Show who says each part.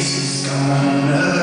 Speaker 1: This is gonna